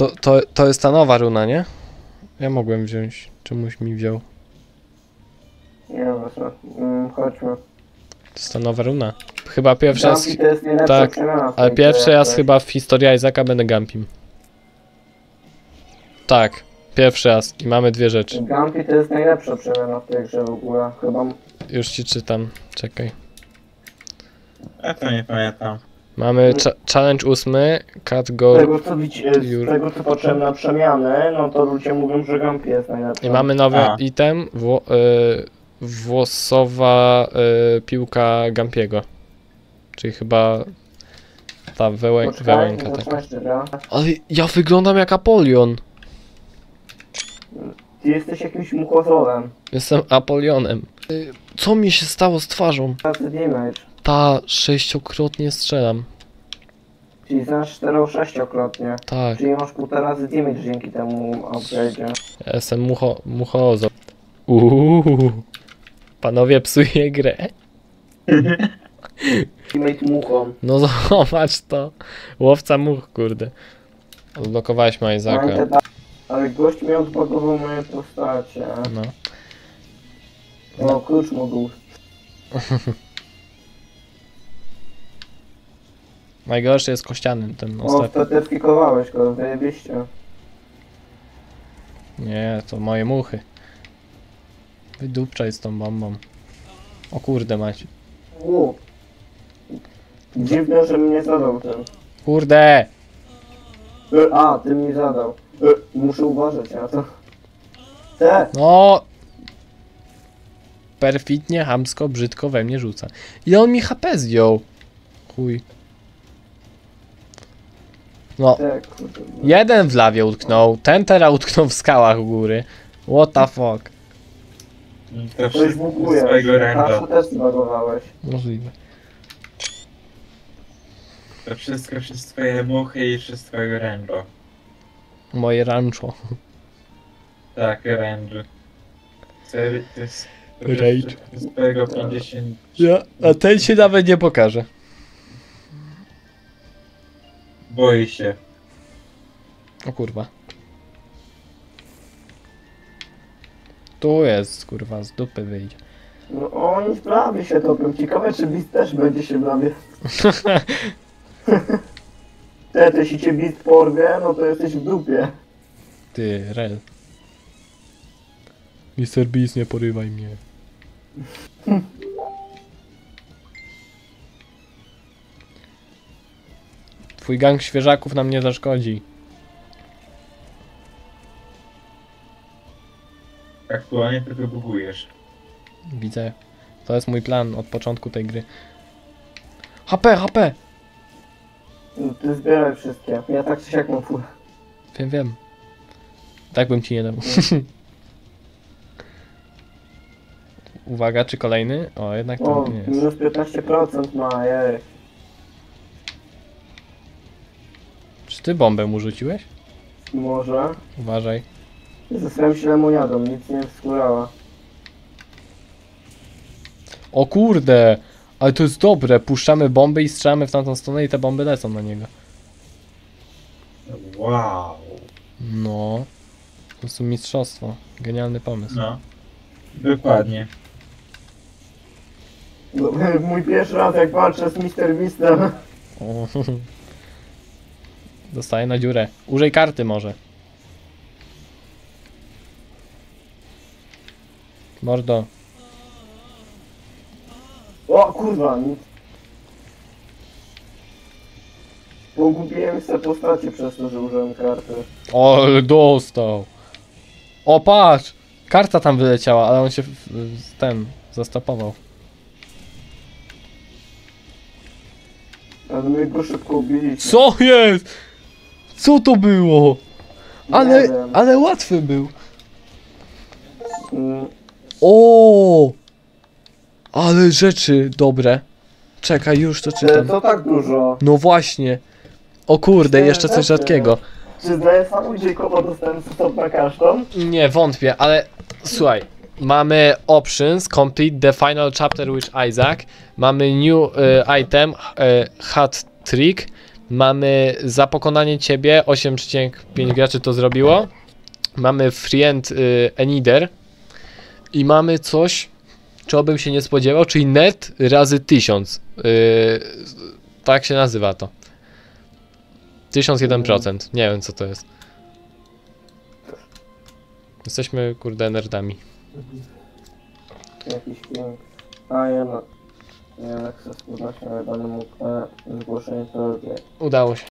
To, to, to jest ta nowa runa, nie? Ja mogłem wziąć. Czemuś mi wziął. Nie wezmę. Mm, chodźmy. To jest ta nowa runa. Chyba pierwszy raz... Jumpy to jest najlepsza tak, w Ale tej pierwszy grze, raz jak chyba w historii Isaaca będę Gampim. Tak, pierwszy raz. I mamy dwie rzeczy. Jumpy to jest najlepsza przemiana w tej grze w ogóle. Chyba Już ci czytam. Czekaj. Ja to nie pamiętam. Mamy cza- challenge ósmy. Cat z go. tego co widzicie, z tego co patrzyłem na przemiany, no to ludzie mówią, że Jumpy jest najlepsza. I mamy nowy A. item. Wło- y- włosowa y- piłka Gampiego. Czyli chyba ta wełę- Poczekaj, wełęka taka. Ale ja wyglądam jak Apolion. Ty jesteś jakimś muchozolem. Jestem Apolionem. Y, Co mi się stało z twarzą? Damage. Ta sześciokrotnie strzelam. Czyli 4 sześciokrotnie. Tak. Czyli masz półtora razy damage dzięki temu upgrade'zie. Ja jestem mucho, muchoozo. Uuu. Panowie psuje grę. Teammate muchą. No zobacz to. Łowca much, kurde. Odblokowałeś ma Izaka. Pamiętaj, Ale gość miał zbagową moje postacie. No. No, klucz mógł. Najgorszy jest kościany ten O, ostatni. spetyfikowałeś go, zajebiście. Nie, to moje muchy. Wydupczaj z tą bombą. O kurde mać. U. Dziwne, że mnie zadał ten. Kurde! E, A, ty mi zadał. E, Muszę uważać na to. Te! No! Perfidnie, hamsko, brzydko we mnie rzuca. Ile on mi HP zdjął? Chuj. No, Te, kurde. jeden w lawie utknął, ten teraz utknął w skałach u góry. What the fuck? To z buguje. twojego Kaszu ręda. też zbagowałeś. Możliwe. To wszystko przez twoje muchy i przez twojego rędu. Moje rancho. Tak, wszystko Z twojego 50... Ja, a ten się nawet nie pokaże. Boi się. O kurwa. Tu jest, kurwa, z dupy wyjdzie. No oni w lawie się topią. Ciekawe, czy Beast też będzie się w lawie. Te, to jeśli cię Beast porwie, no to jesteś w dupie. Ty, rel. Mr. Beast, nie porywaj mnie. Twój gang świeżaków nam nie zaszkodzi. Aktualnie tylko bugujesz. Widzę. To jest mój plan od początku tej gry. HP, HP! No, Ty zbieraj wszystkie. Ja tak czy siak mam full. Wiem, wiem. Tak bym ci nie dał. Uwaga, czy kolejny? O, jednak to O, nie jest. minus 15% ma, jej. Czy ty bombę mu rzuciłeś? Może. Uważaj. Ze swoją się lemoniadą, nic nie wskurała. O kurde! Ale to jest dobre. Puszczamy bomby i strzelamy w tamtą stronę i te bomby lecą na niego. Wow. No. Po prostu mistrzostwo. Genialny pomysł. No. Dokładnie. No, mój pierwszy raz jak walczę z Mr. Beastem. O. Dostaję na dziurę. Użyj karty może. Mordo. O kurwa, nic. Pogubiłem sobie postacie przez to, że użyłem karty. O, ale dostał. O, patrz! Karta tam wyleciała, ale on się w- w- ten zastopował. Ale my go szybko ubiliśmy. Co jest? Co to było? Ale, wiem. ale łatwy był. Mm, O! Ale rzeczy dobre. Czekaj, już to e, czytam. Co tak dużo? No właśnie. O kurde, Cztery jeszcze coś rzeczy. rzadkiego. Czy zdaję samą Jacoba dostałem stop na każdą? Nie, wątpię, ale słuchaj. Mamy options, complete the final chapter with Isaac. Mamy new e, item, e, hat trick. Mamy za pokonanie ciebie 8,5 graczy to zrobiło. Mamy friend y, Enider. I mamy coś, czego bym się nie spodziewał, czyli net razy 1000. Y, tak się nazywa to. 1001%. Nie wiem co to jest. Jesteśmy kurde nerdami. Jakiś. A ja na... Ja na chcę składać, ale będę mógł e, zgłoszenie to Udało się.